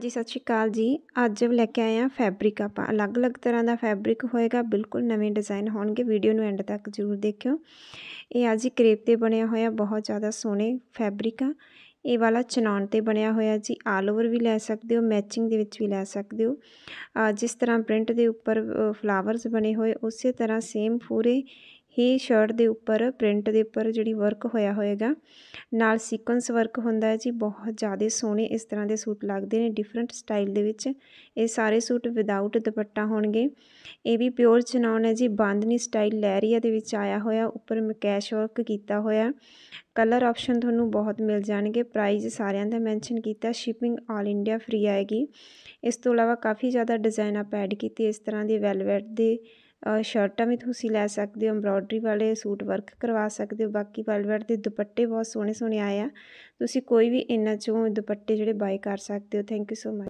ਜੀ ਸਤਿ ਸ਼੍ਰੀ ਅਕਾਲ ਜੀ। ਅੱਜ ਲੈ ਕੇ ਆਏ ਆ ਫੈਬਰਿਕ ਆਪਾਂ। ਅਲੱਗ-ਅਲੱਗ ਤਰ੍ਹਾਂ ਦਾ ਫੈਬਰਿਕ ਹੋਏਗਾ, ਬਿਲਕੁਲ ਨਵੇਂ ਡਿਜ਼ਾਈਨ ਹੋਣਗੇ। ਵੀਡੀਓ ਨੂੰ ਐਂਡ ਤੱਕ ਜ਼ਰੂਰ ਦੇਖਿਓ। ਇਹ ਆ ਜੀ ਕਰੇਪ ਤੇ ਬਣਿਆ ਹੋਇਆ, ਬਹੁਤ ਜ਼ਿਆਦਾ ਸੋਹਣੇ ਫੈਬਰਿਕ ਆ। ਇਹ ਵਾਲਾ ਚਨਾਨ ਤੇ ਬਣਿਆ ਹੋਇਆ ਜੀ। ਆਲ ਓਵਰ ਵੀ ਲੈ ਸਕਦੇ ਹੋ ਮੈਚਿੰਗ ਦੇ ਵਿੱਚ ਵੀ ਲੈ ਸਕਦੇ ਹੋ। ਜਿਸ ਤਰ੍ਹਾਂ ਪ੍ਰਿੰਟ ਦੇ ਉੱਪਰ ਫਲਾਵਰਸ ਬਣੇ ਹੋਏ, ਉਸੇ ਤਰ੍ਹਾਂ ਸੇਮ ਪੂਰੇ ਹੀ ਸ਼ਰਟ ਦੇ ਉੱਪਰ ਪ੍ਰਿੰਟ ਦੇ ਉੱਪਰ ਜਿਹੜੀ ਵਰਕ ਹੋਇਆ ਹੋਏਗਾ। ਨਾਲ ਸੀਕੁਐਂਸ ਵਰਕ ਹੁੰਦਾ ਹੈ ਜੀ, ਬਹੁਤ ਜ਼ਿਆਦਾ ਸੋਹਣੇ ਇਸ ਤਰ੍ਹਾਂ ਦੇ ਸੂਟ ਲੱਗਦੇ ਨੇ ਡਿਫਰੈਂਟ ਸਟਾਈਲ ਦੇ ਵਿੱਚ। ਇਹ ਸਾਰੇ ਸੂਟ ਵਿਦਆਊਟ ਦੁਪੱਟਾ ਹੋਣਗੇ। ਇਹ ਵੀ ਪਿਓਰ ਚਨਾਉਣ ਹੈ ਜੀ ਬਾਂਦਨੀ ਸਟਾਈਲ ਲਹਿਰੀਆ ਦੇ ਵਿੱਚ ਆਇਆ ਹੋਇਆ, ਉੱਪਰ ਮਕੈਸ਼ ਵਰਕ ਕੀਤਾ ਹੋਇਆ। ਕਲਰ ਆਪਸ਼ਨ ਤੁਹਾਨੂੰ ਬਹੁਤ ਮਿਲ ਜਾਣਗੇ ਪ੍ਰਾਈਸ ਸਾਰਿਆਂ ਦਾ ਮੈਂਸ਼ਨ ਕੀਤਾ ਸ਼ਿਪਿੰਗ ਆਲ ਇੰਡੀਆ ਫ੍ਰੀ ਆਏਗੀ। ਇਸ ਤੋਂ ਇਲਾਵਾ ਕਾਫੀ ਜ਼ਿਆਦਾ ਡਿਜ਼ਾਈਨ ਆਪ ਐਡ ਕੀਤੇ ਇਸ ਤਰ੍ਹਾਂ ਦੇ ਵੈਲਵੈਟ ਦੇ ਸ਼ਰਟਾਂ ਵੀ ਤੁਸੀਂ ਲੈ ਸਕਦੇ ਹੋ ਐਮਬ੍ਰੋਇਡਰੀ ਵਾਲੇ ਸੂਟ ਵਰਕ ਕਰਵਾ ਸਕਦੇ ਹੋ, ਬਾਕੀ ਵੈਲਵੈਟ ਦੇ ਦੁਪੱਟੇ ਬਹੁਤ ਸੋਹਣੇ ਸੋਹਣੇ ਆਏ ਆ। ਤੁਸੀਂ ਕੋਈ ਵੀ ਇਹਨਾਂ ਚੋਂ ਦੁਪੱਟੇ ਜਿਹੜੇ ਬਾਏ ਕਰ ਸਕਦੇ ਹੋ ਥੈਂਕ ਯੂ ਸੋ ਮਚ